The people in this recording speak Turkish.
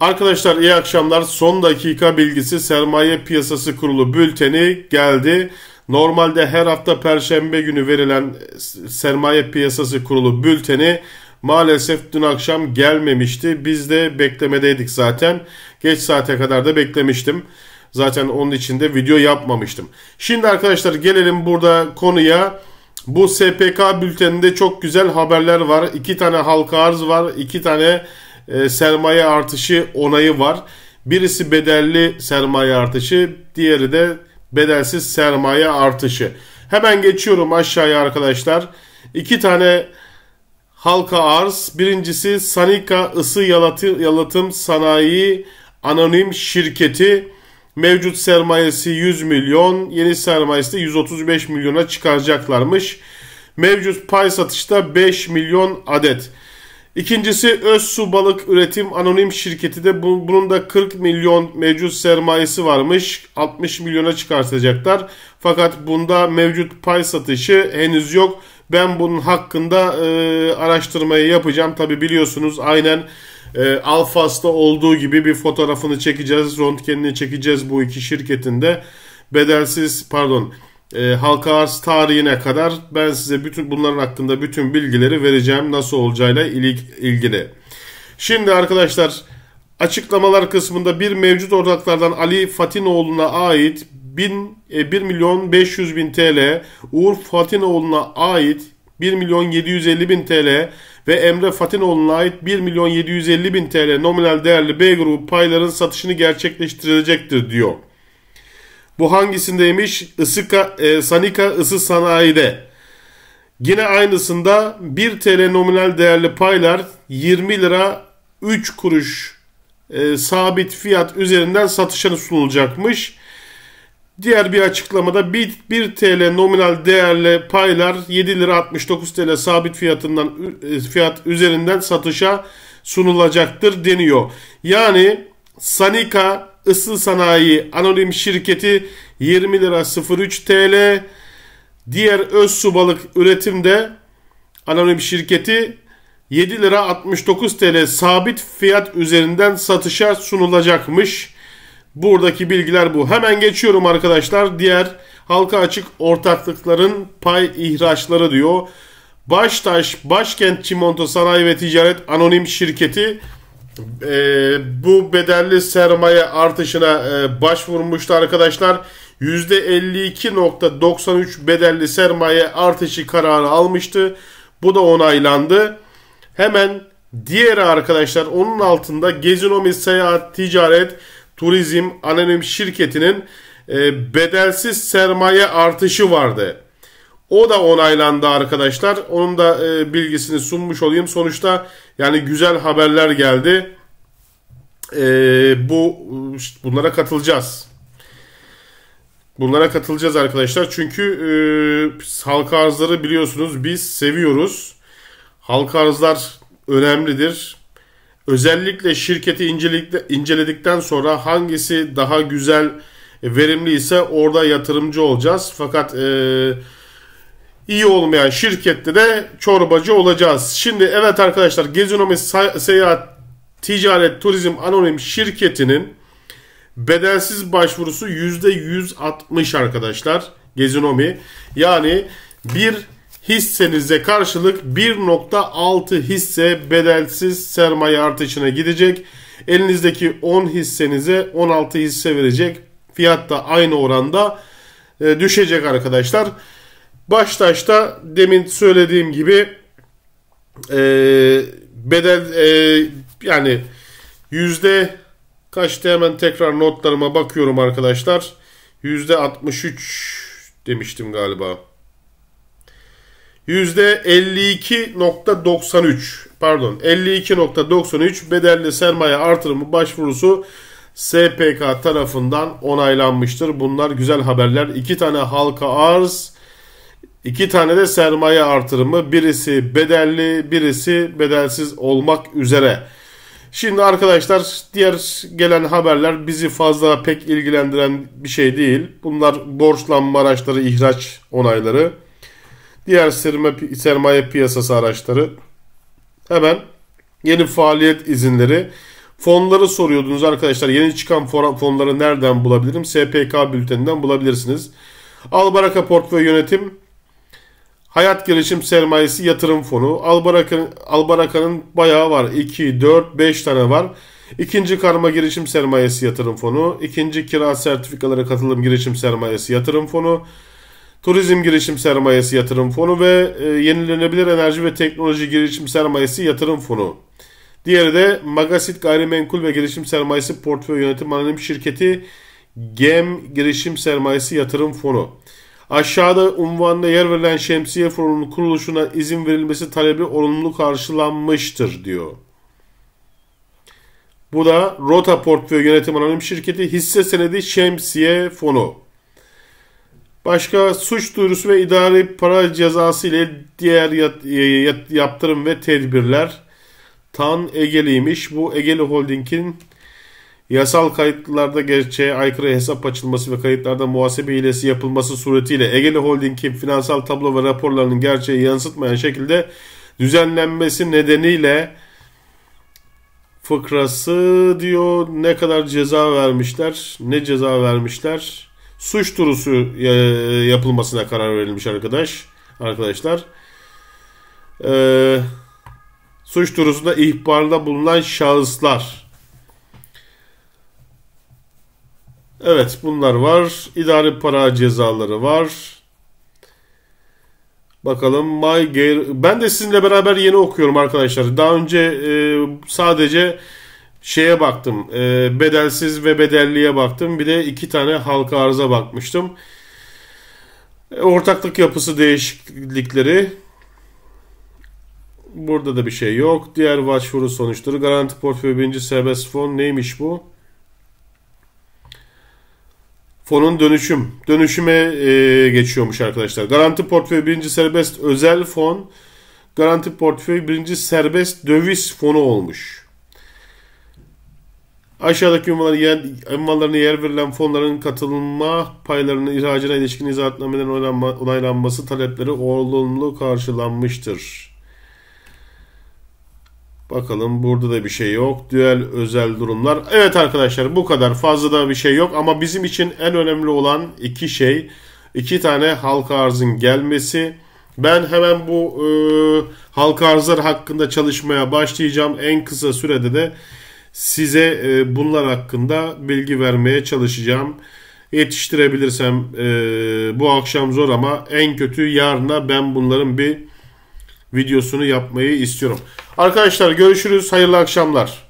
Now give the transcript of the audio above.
Arkadaşlar iyi akşamlar. Son dakika bilgisi Sermaye Piyasası Kurulu bülteni geldi. Normalde her hafta perşembe günü verilen Sermaye Piyasası Kurulu bülteni maalesef dün akşam gelmemişti. Biz de beklemedeydik zaten. Geç saate kadar da beklemiştim. Zaten onun için de video yapmamıştım. Şimdi arkadaşlar gelelim burada konuya. Bu SPK bülteninde çok güzel haberler var. İki tane halka arz var. iki tane e, sermaye artışı onayı var. Birisi bedelli sermaye artışı, diğeri de bedelsiz sermaye artışı. Hemen geçiyorum aşağıya arkadaşlar. İki tane halka arz. Birincisi Sanika Isı Yalıtım Sanayi Anonim Şirketi. Mevcut sermayesi 100 milyon, yeni sermayesi de 135 milyona çıkaracaklarmış. Mevcut pay satışta 5 milyon adet. İkincisi Öz Su Balık Üretim Anonim Şirketi de bunun da 40 milyon mevcut sermayesi varmış. 60 milyona çıkartacaklar. Fakat bunda mevcut pay satışı henüz yok. Ben bunun hakkında e, araştırmayı yapacağım. Tabi biliyorsunuz aynen e, Alfas'ta olduğu gibi bir fotoğrafını çekeceğiz. Röntgenini çekeceğiz bu iki şirketinde. Bedelsiz pardon e, halka arz tarihine kadar ben size bütün bunların hakkında bütün bilgileri vereceğim nasıl olacağıyla ilgili. Şimdi arkadaşlar açıklamalar kısmında bir mevcut ortaklardan Ali Fatinoğlu'na ait 1000, 1 e, milyon 500 bin TL, Uğur Fatinoğlu'na ait 1 milyon 750 bin TL ve Emre Fatinoğlu'na ait 1 milyon 750 bin TL nominal değerli B grubu payların satışını gerçekleştirilecektir diyor. Bu hangisindeymiş? Isıka, e, Sanika ısı sanayide. Yine aynısında 1 TL nominal değerli paylar 20 lira 3 kuruş e, sabit fiyat üzerinden satışa sunulacakmış. Diğer bir açıklamada 1, 1 TL nominal değerli paylar 7 lira 69 TL sabit fiyatından e, fiyat üzerinden satışa sunulacaktır deniyor. Yani Sanika Isı Sanayi Anonim Şirketi 20 lira 03 TL. Diğer öz su balık üretimde anonim şirketi 7 lira 69 TL sabit fiyat üzerinden satışa sunulacakmış. Buradaki bilgiler bu. Hemen geçiyorum arkadaşlar. Diğer halka açık ortaklıkların pay ihraçları diyor. Baştaş Başkent Çimento Sanayi ve Ticaret Anonim Şirketi e, bu bedelli sermaye artışına e, başvurmuştu arkadaşlar. %52.93 bedelli sermaye artışı kararı almıştı. Bu da onaylandı. Hemen diğeri arkadaşlar onun altında Gezinomi Seyahat Ticaret Turizm Anonim Şirketi'nin e, bedelsiz sermaye artışı vardı. O da onaylandı arkadaşlar. Onun da e, bilgisini sunmuş olayım. Sonuçta yani güzel haberler geldi. E, bu bunlara katılacağız. Bunlara katılacağız arkadaşlar. Çünkü e, halka arzları biliyorsunuz biz seviyoruz. Halka arzlar önemlidir. Özellikle şirketi inceledikten sonra hangisi daha güzel verimli ise orada yatırımcı olacağız. Fakat e, iyi olmayan şirkette de çorbacı olacağız. Şimdi evet arkadaşlar Gezinomi Seyahat Ticaret Turizm Anonim şirketinin bedelsiz başvurusu %160 arkadaşlar. Gezinomi. Yani bir hissenize karşılık 1.6 hisse bedelsiz sermaye artışına gidecek. Elinizdeki 10 hissenize 16 hisse verecek. Fiyat da aynı oranda e, düşecek arkadaşlar. Baştaşta demin söylediğim gibi e, bedel e, yani yüzde kaçtı hemen tekrar notlarıma bakıyorum arkadaşlar. Yüzde 63 demiştim galiba. Yüzde 52.93 pardon 52.93 bedelli sermaye artırımı başvurusu SPK tarafından onaylanmıştır. Bunlar güzel haberler. İki tane halka arz İki tane de sermaye artırımı. Birisi bedelli, birisi bedelsiz olmak üzere. Şimdi arkadaşlar diğer gelen haberler bizi fazla pek ilgilendiren bir şey değil. Bunlar borçlanma araçları, ihraç onayları. Diğer sermaye, piyasası araçları. Hemen yeni faaliyet izinleri. Fonları soruyordunuz arkadaşlar. Yeni çıkan fonları nereden bulabilirim? SPK bülteninden bulabilirsiniz. Albaraka Portföy Yönetim Hayat Gelişim Sermayesi Yatırım Fonu. Albaraka'nın Albaraka'nın bayağı var. 2, 4, 5 tane var. İkinci karma girişim sermayesi yatırım fonu, ikinci kira sertifikaları katılım girişim sermayesi yatırım fonu, turizm girişim sermayesi yatırım fonu ve e, yenilenebilir enerji ve teknoloji girişim sermayesi yatırım fonu. Diğeri de Magasit Gayrimenkul ve Girişim Sermayesi Portföy Yönetim Anonim Şirketi GEM Girişim Sermayesi Yatırım Fonu. Aşağıda unvanında yer verilen şemsiye fonunun kuruluşuna izin verilmesi talebi olumlu karşılanmıştır diyor. Bu da Rota Portföy Yönetim Anonim Şirketi hisse senedi şemsiye fonu. Başka suç duyurusu ve idari para cezası ile diğer yat, yaptırım ve tedbirler. Tan Ege'liymiş. Bu Egeli Holding'in yasal kayıtlarda gerçeğe aykırı hesap açılması ve kayıtlarda muhasebe hilesi yapılması suretiyle Egeli Holding'in finansal tablo ve raporlarının gerçeği yansıtmayan şekilde düzenlenmesi nedeniyle fıkrası diyor ne kadar ceza vermişler ne ceza vermişler? Suç durusu e, yapılmasına karar verilmiş arkadaş arkadaşlar. Ee, suç durusunda ihbarda bulunan şahıslar evet bunlar var idari para cezaları var Bakalım My Gear. Ben de sizinle beraber yeni okuyorum arkadaşlar. Daha önce e, sadece şeye baktım. E, bedelsiz ve bedelliye baktım. Bir de iki tane halka arıza bakmıştım. E, ortaklık yapısı değişiklikleri. Burada da bir şey yok. Diğer başvuru sonuçları. Garanti portföy birinci serbest fon neymiş bu? Fonun dönüşüm. Dönüşüme e, geçiyormuş arkadaşlar. Garanti portföy birinci serbest özel fon. Garanti portföy birinci serbest döviz fonu olmuş. Aşağıdaki ünvanları yer, ünvanlarına yer verilen fonların katılma paylarının ihracına ilişkin izahatnamelerin onaylanması talepleri olumlu karşılanmıştır. Bakalım burada da bir şey yok. Düel özel durumlar. Evet arkadaşlar bu kadar. Fazla da bir şey yok. Ama bizim için en önemli olan iki şey. iki tane halka arzın gelmesi. Ben hemen bu e, halka arzlar hakkında çalışmaya başlayacağım. En kısa sürede de size e, bunlar hakkında bilgi vermeye çalışacağım. Yetiştirebilirsem e, bu akşam zor ama en kötü yarına ben bunların bir videosunu yapmayı istiyorum. Arkadaşlar görüşürüz. Hayırlı akşamlar.